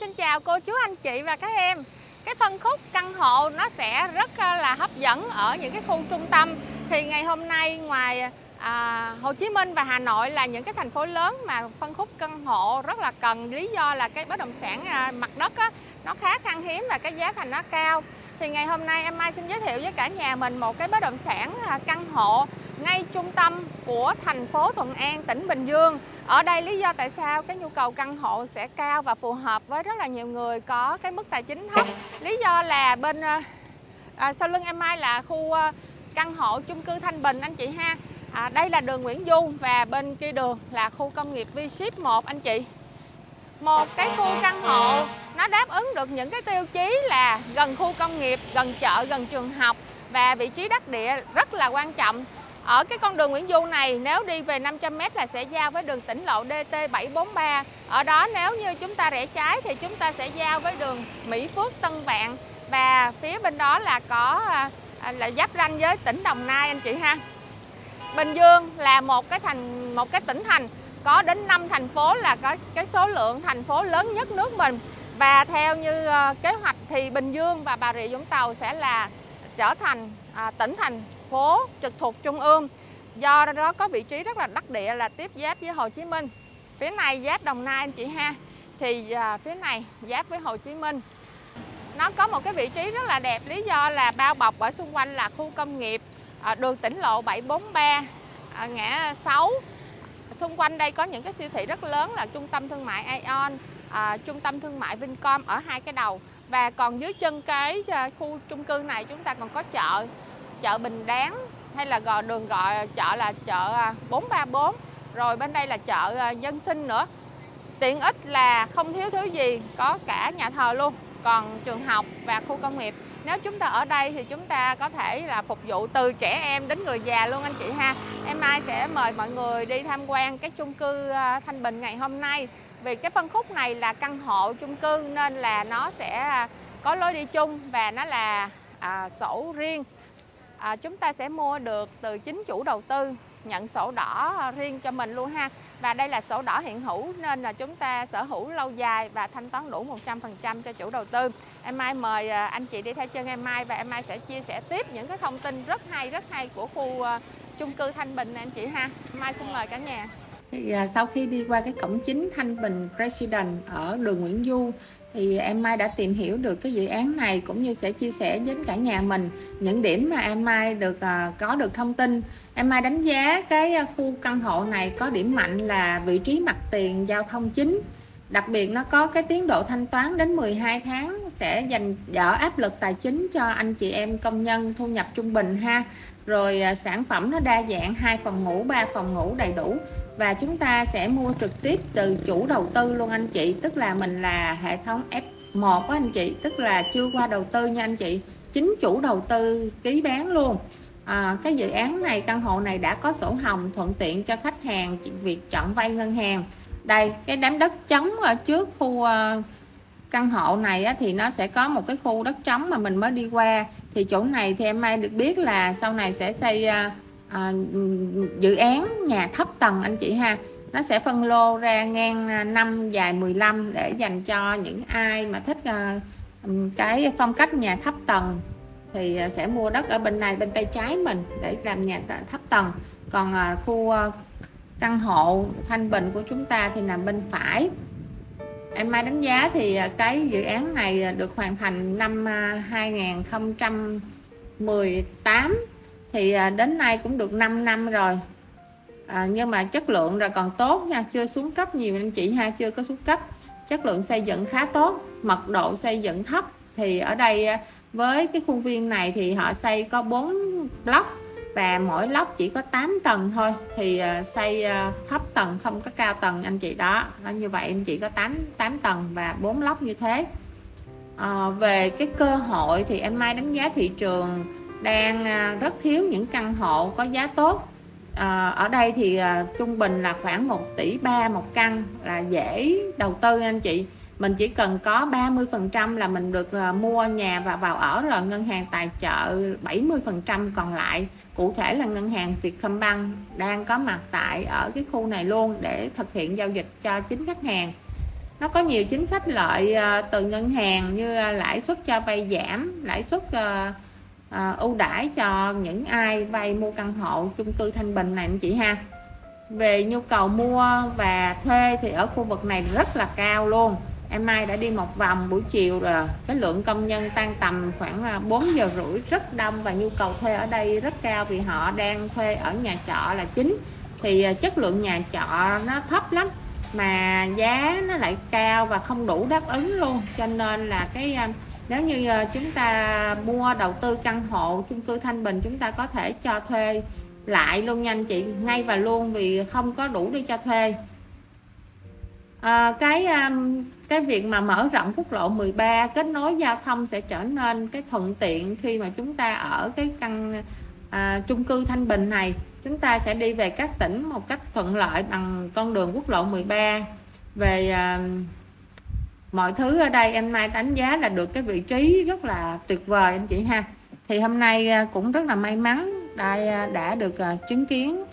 Xin chào cô chú anh chị và các em. Cái phân khúc căn hộ nó sẽ rất à, là hấp dẫn ở những cái khu trung tâm. Thì ngày hôm nay ngoài à, Hồ Chí Minh và Hà Nội là những cái thành phố lớn mà phân khúc căn hộ rất là cần. Lý do là cái bất động sản à, mặt đất á, nó khá khan hiếm và cái giá thành nó cao. Thì ngày hôm nay em Mai xin giới thiệu với cả nhà mình một cái bất động sản à, căn hộ ngay trung tâm của thành phố Thuận An, tỉnh Bình Dương. Ở đây lý do tại sao cái nhu cầu căn hộ sẽ cao và phù hợp với rất là nhiều người có cái mức tài chính thấp. Lý do là bên ờ, à, sau lưng em Mai là khu à, căn hộ chung cư Thanh Bình anh chị ha. À, đây là đường Nguyễn Du và bên kia đường là khu công nghiệp V Ship 1 anh chị một cái khu căn hộ nó đáp ứng được những cái tiêu chí là gần khu công nghiệp, gần chợ, gần trường học và vị trí đắc địa rất là quan trọng. Ở cái con đường Nguyễn Du này, nếu đi về 500m là sẽ giao với đường tỉnh lộ DT743. Ở đó nếu như chúng ta rẽ trái thì chúng ta sẽ giao với đường Mỹ Phước Tân Vạn và phía bên đó là có à, là giáp ranh với tỉnh Đồng Nai, anh chị ha. Bình Dương là một cái thành, một cái tỉnh thành, có đến 5 thành phố là có cái số lượng thành phố lớn nhất nước mình và theo như ờ, kế hoạch thì Bình Dương và Bà Rịa Vũng Tàu sẽ là trở thành à, tỉnh thành phố trực thuộc trung ương. Do đó có vị trí rất là đắc địa là tiếp giáp với Hồ Chí Minh. Phía này giáp Đồng Nai anh chị ha. Thì à, phía này giáp với Hồ Chí Minh. Nó có một cái vị trí rất là đẹp lý do là bao bọc ở xung quanh là khu công nghiệp à, đường tỉnh lộ 743 à, ngã 6 xung quanh đây có những cái siêu thị rất lớn là trung tâm thương mại Aeon, à, trung tâm thương mại Vincom ở hai cái đầu. Và còn dưới chân cái à, khu chung cư này chúng ta còn có chợ chợ Bình Đáng hay là gọi đường gọi chợ là chợ à, 434 rồi bên đây là chợ à, dân sinh nữa. Tiện ích là không thiếu thứ gì có cả nhà thờ luôn còn trường học và khu công nghiệp. Nếu chúng ta ở đây thì chúng ta có thể là phục vụ từ trẻ em đến người già luôn anh chị ha. Em mai sẽ mời mọi người đi tham quan cái chung cư à, Thanh Bình ngày hôm nay. Vì cái phân khúc này là căn hộ chung cư nên là nó sẽ có lối đi chung và nó là à, sổ riêng à, chúng ta sẽ mua được từ chính chủ đầu tư nhận sổ đỏ à, riêng cho mình luôn ha và đây là sổ đỏ hiện hữu nên là chúng ta sở hữu lâu dài và thanh toán đủ 100% cho chủ đầu tư. Em Mai mời à, anh chị đi theo chân em Mai và em Mai sẽ chia sẻ tiếp những cái thông tin rất hay rất hay của khu à, chung cư Thanh Bình này anh chị ha. Mai xin mời cả nhà. Thì à, sau khi đi qua cái cổng chính Thanh Bình President ở đường Nguyễn Du thì em Mai đã tìm hiểu được cái dự án này cũng như sẽ chia sẻ với cả nhà mình những điểm mà em Mai được uh, có được thông tin. Em Mai đánh giá cái à, khu căn hộ này có điểm mạnh là vị trí mặt tiền giao thông chính đặc biệt nó có cái tiến độ thanh toán đến 12 tháng sẽ dành đỡ áp lực tài chính cho anh chị em công nhân thu nhập trung bình ha. Rồi à, sản phẩm nó đa dạng hai phòng ngủ ba phòng ngủ đầy đủ. Và chúng ta sẽ mua trực tiếp từ chủ đầu tư luôn anh chị. Tức là mình là hệ thống F1 á anh chị. Tức là chưa qua đầu tư nha anh chị. Chính chủ đầu tư ký bán luôn. À, cái dự án này căn hộ này đã có sổ hồng thuận tiện cho khách hàng việc chọn vay ngân hàng. Đây cái đám đất trống ở trước khu uh, căn hộ này á, thì nó sẽ có một cái khu đất trống mà mình mới đi qua. Thì chỗ này thì em mai được biết là sau này sẽ xây à, à, dự án nhà thấp tầng anh chị ha. Nó sẽ phân lô ra ngang ờ, 5 dài 15 để dành cho những ai mà thích à, cái phong cách nhà thấp tầng thì sẽ mua đất ở bên này bên tay trái mình để làm nhà thấp tầng. Còn à, khu à, căn hộ Thanh Bình của chúng ta thì nằm bên phải em Mai đánh giá thì à, cái dự án này à, được hoàn thành năm à, 2018 thì đến nay cũng được 5 năm rồi. À, nhưng mà chất lượng rồi còn tốt nha chưa xuống cấp nhiều anh chị ha chưa có xuống cấp. Chất lượng xây dựng khá tốt mật độ xây dựng thấp. Thì ở đây với cái khuôn viên này thì họ xây có 4 block và mỗi lóc chỉ có 8 tầng thôi. Thì ờ, xây ờ, thấp tầng không có cao tầng anh chị đó. Nó như vậy anh chị có 8 8 tầng và 4 lóc như thế. À, về cái cơ hội thì em Mai đánh giá thị trường đang rất thiếu những căn hộ có giá tốt. À, ở đây thì uh, trung bình là khoảng 1 tỷ 3 một căn là dễ đầu tư anh chị mình chỉ cần có 30% là mình được ờ, mua nhà và vào ở rồi ngân hàng tài trợ 70% còn lại. Cụ thể là ngân hàng Vietcombank đang có mặt tại ở cái khu này luôn để thực hiện giao dịch cho chính khách hàng. Nó có nhiều chính sách lợi ờ, từ ngân hàng như lãi suất cho vay giảm, lãi suất ờ, ưu đãi cho những ai vay mua căn hộ chung cư Thanh Bình này anh chị ha. Về nhu cầu mua và thuê thì ở khu vực này rất là cao luôn em Mai đã đi một vòng buổi chiều rồi cái lượng công nhân tan tầm khoảng à, 4 giờ rưỡi rất đông và nhu cầu thuê ở đây rất cao vì họ đang thuê ở nhà trọ là chính. Thì à, chất lượng nhà trọ nó thấp lắm mà giá nó lại cao và không đủ đáp ứng luôn. Cho nên là cái à, nếu như chúng ta mua đầu tư căn hộ chung cư Thanh Bình chúng ta có thể cho thuê lại luôn nha anh chị, ngay và luôn vì không có đủ để cho thuê à, cái um, cái việc mà mở rộng quốc lộ 13 kết nối giao thông sẽ trở nên cái thuận tiện khi mà chúng ta ở cái căn à, chung cư Thanh Bình này. Chúng ta sẽ đi về các tỉnh một cách thuận lợi bằng con đường quốc lộ 13 về à, mọi thứ ở đây em Mai đánh giá là được cái vị trí rất là tuyệt vời anh chị ha. Thì hôm nay à, cũng rất là may mắn đây à, đã được à, chứng kiến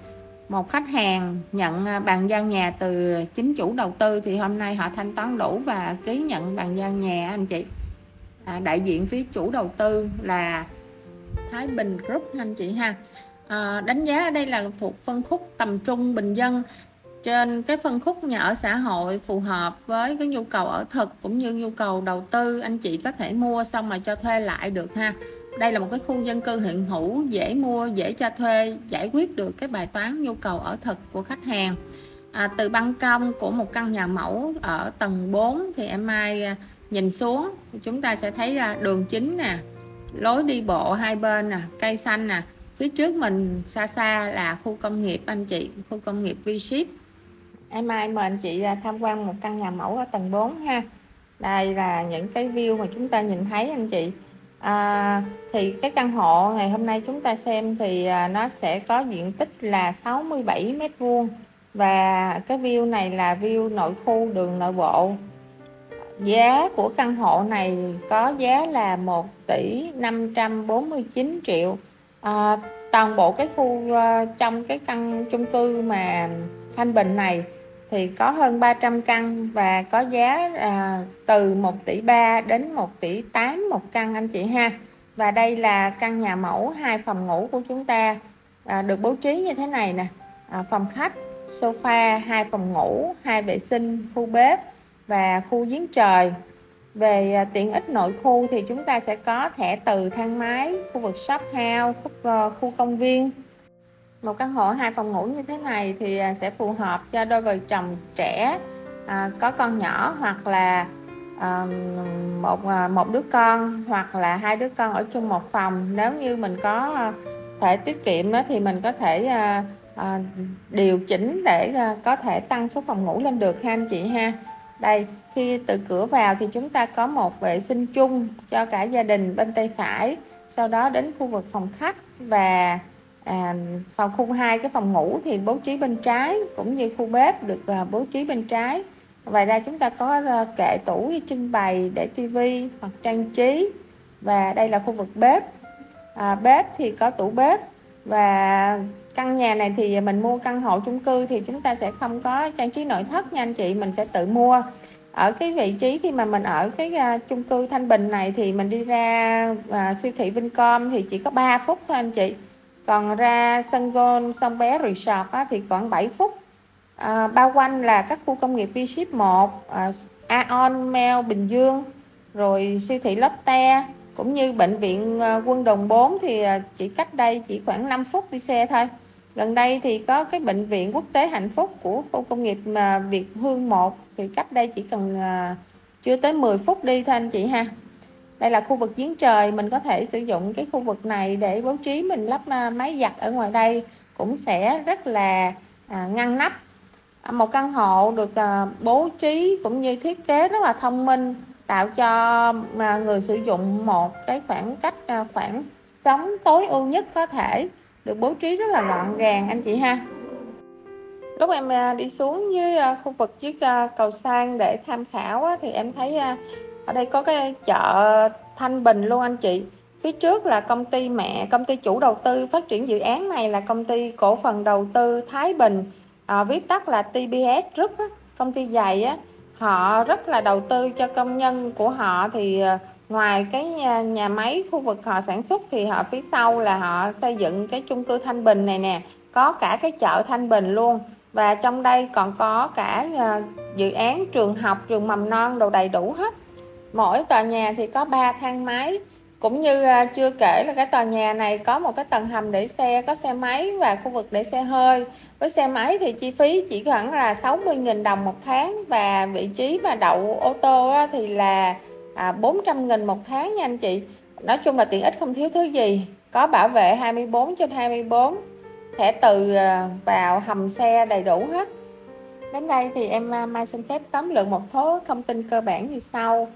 một khách hàng nhận à, bàn giao nhà từ chính chủ đầu tư thì hôm nay họ thanh toán đủ và ký nhận bàn giao nhà anh chị. À, đại diện phía chủ đầu tư là Thái Bình Group anh chị ha. À, đánh giá ở đây là thuộc phân khúc tầm trung bình dân. Trên cái phân khúc nhà ở xã hội phù hợp với cái nhu cầu ở thực cũng như nhu cầu đầu tư anh chị có thể mua xong mà cho thuê lại được ha đây là một cái khu dân cư hiện hữu dễ mua dễ cho thuê giải quyết được cái bài toán nhu cầu ở thực của khách hàng. À, từ ban công của một căn nhà mẫu ở tầng 4 thì em Mai à, nhìn xuống chúng ta sẽ thấy là đường chính nè lối đi bộ hai bên nè cây xanh nè. Phía trước mình xa xa là khu công nghiệp anh chị khu công nghiệp V-Ship. Em mai mời anh chị à, tham quan một căn nhà mẫu ở tầng 4 ha. Đây là những cái view mà chúng ta nhìn thấy anh chị à, thì cái căn hộ ngày hôm nay chúng ta xem thì à, nó sẽ có diện tích là 67 mét vuông và cái view này là view nội khu đường nội bộ. Giá của căn hộ này có giá là 1 tỷ 549 triệu. À, toàn bộ cái khu à, trong cái căn chung cư mà Thanh Bình này thì có hơn 300 căn và có giá à, từ 1 tỷ 3 đến 1 tỷ 8 một căn anh chị ha. Và đây là căn nhà mẫu hai phòng ngủ của chúng ta à, được bố trí như thế này nè. À, phòng khách sofa hai phòng ngủ hai vệ sinh khu bếp và khu giếng trời. Về à, tiện ích nội khu thì chúng ta sẽ có thẻ từ thang máy khu vực shop house khu, uh, khu công viên một căn hộ hai phòng ngủ như thế này thì à, sẽ phù hợp cho đôi vợ chồng trẻ à, có con nhỏ hoặc là à, một một đứa con hoặc là hai đứa con ở chung một phòng. Nếu như mình có à, thể tiết kiệm thì mình có thể à, à, điều chỉnh để à, có thể tăng số phòng ngủ lên được ha anh chị ha. Đây khi từ cửa vào thì chúng ta có một vệ sinh chung cho cả gia đình bên tay phải sau đó đến khu vực phòng khách và à, phòng khu 2 cái phòng ngủ thì bố trí bên trái cũng như khu bếp được à, bố trí bên trái. Ngoài ra chúng ta có à, kệ tủ trưng bày để tivi hoặc trang trí và đây là khu vực bếp. À, bếp thì có tủ bếp và căn nhà này thì mình mua căn hộ chung cư thì chúng ta sẽ không có trang trí nội thất nha anh chị mình sẽ tự mua. Ở cái vị trí khi mà mình ở cái uh, chung cư Thanh Bình này thì mình đi ra uh, siêu thị Vincom thì chỉ có 3 phút thôi anh chị còn ra sân golf sông bé resort á, thì khoảng 7 phút à, bao quanh là các khu công nghiệp V-Ship 1 à, Aon Mel Bình Dương rồi siêu thị Lotte cũng như bệnh viện à, quân đồng 4 thì à, chỉ cách đây chỉ khoảng 5 phút đi xe thôi. Gần đây thì có cái bệnh viện quốc tế hạnh phúc của khu công nghiệp mà Việt Hương 1 thì cách đây chỉ cần à, chưa tới 10 phút đi thôi anh chị ha đây là khu vực giếng trời mình có thể sử dụng cái khu vực này để bố trí mình lắp à, máy giặt ở ngoài đây cũng sẽ rất là à, ngăn nắp. À, một căn hộ được à, bố trí cũng như thiết kế rất là thông minh tạo cho à, người sử dụng một cái khoảng cách à, khoảng sống tối ưu nhất có thể được bố trí rất là gọn gàng anh chị ha. Lúc em đi xuống dưới khu vực dưới cầu sang để tham khảo thì em thấy ở đây có cái chợ Thanh Bình luôn anh chị. Phía trước là công ty mẹ công ty chủ đầu tư phát triển dự án này là công ty cổ phần đầu tư Thái Bình. À, viết tắt là TBS Group á, công ty dày á. Họ rất là đầu tư cho công nhân của họ thì à, ngoài cái nhà, nhà máy khu vực họ sản xuất thì họ phía sau là họ xây dựng cái chung cư Thanh Bình này nè. Có cả cái chợ Thanh Bình luôn. Và trong đây còn có cả à, dự án trường học trường mầm non đồ đầy đủ hết mỗi tòa nhà thì có 3 thang máy. Cũng như à, chưa kể là cái tòa nhà này có một cái tầng hầm để xe, có xe máy và khu vực để xe hơi. Với xe máy thì chi phí chỉ khoảng là 60.000 đồng một tháng và vị trí mà đậu ô tô thì là à, 400 nghìn một tháng nha anh chị. Nói chung là tiện ích không thiếu thứ gì. Có bảo vệ 24 trên 24 thẻ từ à, vào hầm xe đầy đủ hết. Đến đây thì em Mai xin phép tóm lược một số thông tin cơ bản như sau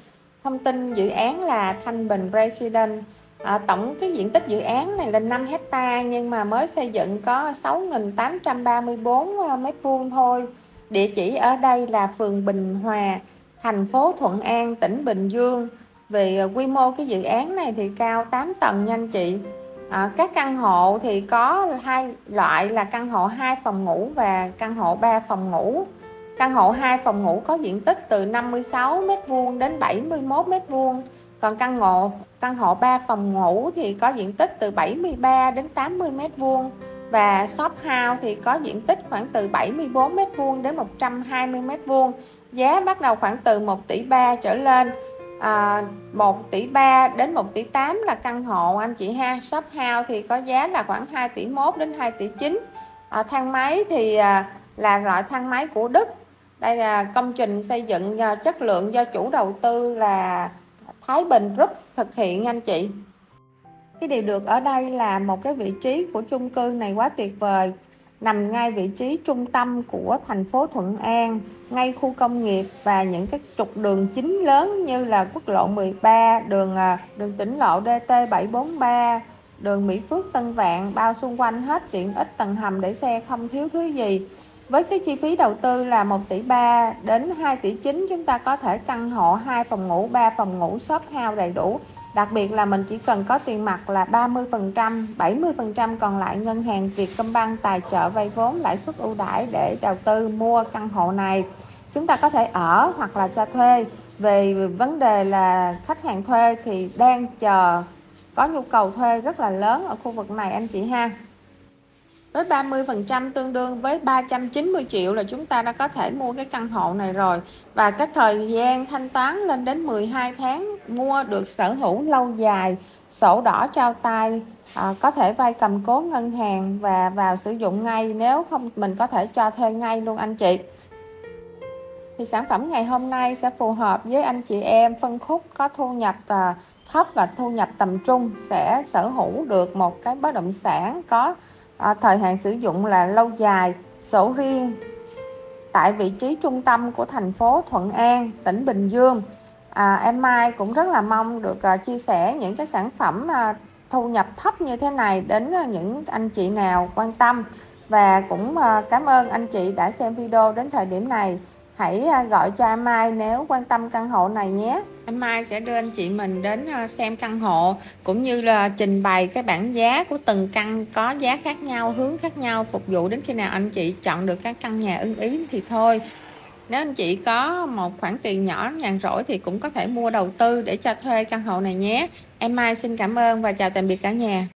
thông tin dự án là Thanh Bình Resident à, tổng cái diện tích dự án này là 5 hecta nhưng mà mới xây dựng có 6.834 à, mét vuông thôi địa chỉ ở đây là phường Bình Hòa thành phố Thuận An, tỉnh Bình Dương. Về à, quy mô cái dự án này thì cao 8 tầng nha anh chị. À, các căn hộ thì có hai loại là căn hộ 2 phòng ngủ và căn hộ 3 phòng ngủ. Căn hộ 2 phòng ngủ có diện tích từ 56 m2 đến 71 m2. Còn căn hộ căn hộ 3 phòng ngủ thì có diện tích từ 73 đến 80 m2 và shop house thì có diện tích khoảng từ 74 m2 đến 120 m2 giá bắt đầu khoảng từ 1 tỷ 3 trở lên. À, 1 tỷ 3 đến 1 tỷ 8 là căn hộ. Anh chị ha shop house thì có giá là khoảng 2 tỷ 1 đến 2 tỷ 9 à, thang máy thì à, là loại thang máy của Đức đây là công trình xây dựng à, chất lượng do chủ đầu tư là Thái Bình Group thực hiện anh chị cái điều được ở đây là một cái vị trí của chung cư này quá tuyệt vời nằm ngay vị trí trung tâm của thành phố Thuận An, ngay khu công nghiệp và những cái trục đường chính lớn như là quốc lộ 13, đường à, đường tỉnh lộ DT743, đường Mỹ Phước Tân Vạn bao xung quanh hết tiện ích tầng hầm để xe không thiếu thứ gì. Với cái chi phí đầu tư là 1 tỷ 3 đến 2 tỷ 9 chúng ta có thể căn hộ 2 phòng ngủ, 3 phòng ngủ shop house đầy đủ Đặc biệt là mình chỉ cần có tiền mặt là 30%, 70% còn lại ngân hàng Vietcombank tài trợ vay vốn lãi suất ưu đãi để đầu tư mua căn hộ này. Chúng ta có thể ở hoặc là cho thuê. Về vấn đề là khách hàng thuê thì đang chờ có nhu cầu thuê rất là lớn ở khu vực này anh chị ha với 30% tương đương với 390 triệu là chúng ta đã có thể mua cái căn hộ này rồi. Và cái thời gian thanh toán lên đến 12 tháng mua được sở hữu lâu dài sổ đỏ trao tay à, có thể vay cầm cố ngân hàng và vào sử dụng ngay nếu không mình có thể cho thuê ngay luôn anh chị. Thì sản phẩm ngày hôm nay sẽ phù hợp với anh chị em phân khúc có thu nhập à, thấp và thu nhập tầm trung sẽ sở hữu được một cái bất động sản có à, thời hạn sử dụng là lâu dài sổ riêng tại vị trí trung tâm của thành phố Thuận An tỉnh Bình Dương. À, em Mai cũng rất là mong được à, chia sẻ những cái sản phẩm à, thu nhập thấp như thế này đến à, những anh chị nào quan tâm. Và cũng à, cảm ơn anh chị đã xem video đến thời điểm này hãy à, gọi cho em Mai nếu quan tâm căn hộ này nhé. Em Mai sẽ đưa anh chị mình đến à, xem căn hộ, cũng như là trình bày cái bảng giá của từng căn có giá khác nhau, hướng khác nhau, phục vụ đến khi nào anh chị chọn được các căn nhà ưng ý thì thôi. Nếu anh chị có một khoản tiền nhỏ nhàn rỗi thì cũng có thể mua đầu tư để cho thuê căn hộ này nhé. Em Mai xin cảm ơn và chào tạm biệt cả nhà.